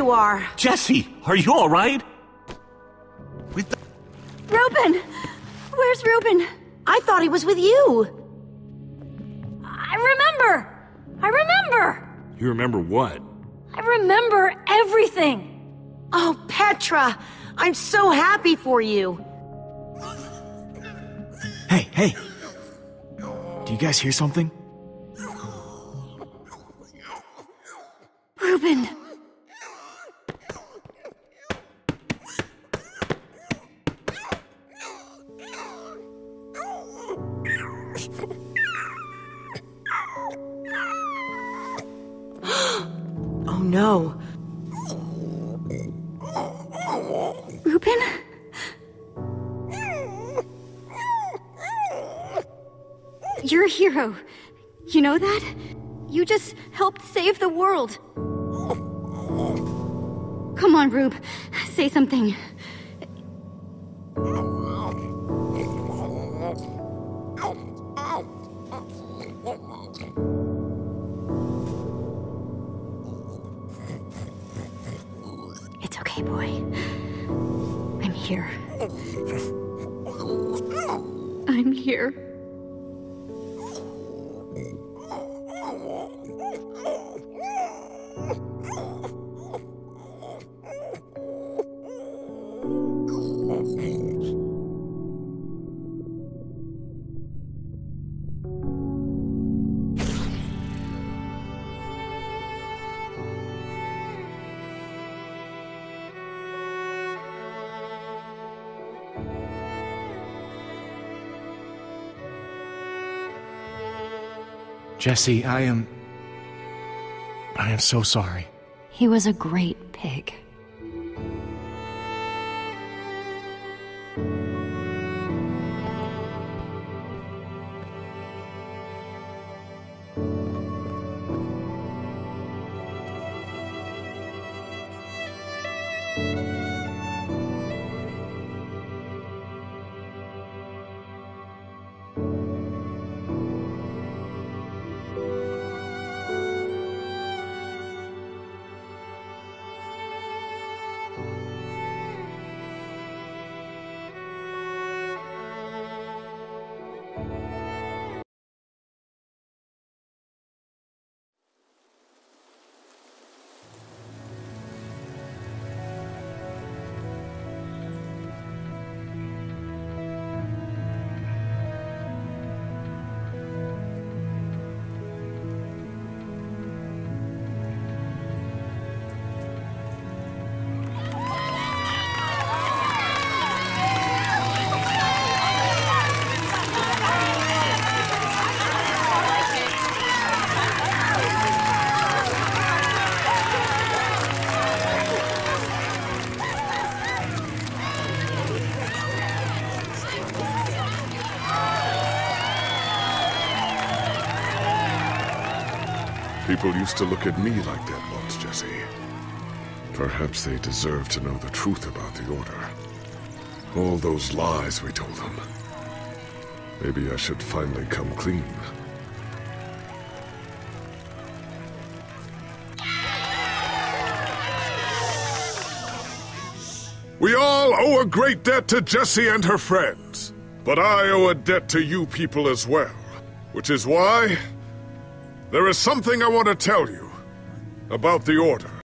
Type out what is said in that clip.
are. Jesse, are you all right? With the Reuben! Where's Reuben? I thought he was with you. I remember! I remember! You remember what? I remember everything! Oh, Petra, I'm so happy for you. Hey, hey! Do you guys hear something? Reuben! No. Reuben? You're a hero. You know that? You just helped save the world. Come on, Rube. Say something. Boy. I'm here. I'm here. Jesse, I am. I am so sorry. He was a great pig. People used to look at me like that once, Jesse. Perhaps they deserve to know the truth about the Order. All those lies we told them. Maybe I should finally come clean. We all owe a great debt to Jesse and her friends. But I owe a debt to you people as well. Which is why there is something I want to tell you about the Order.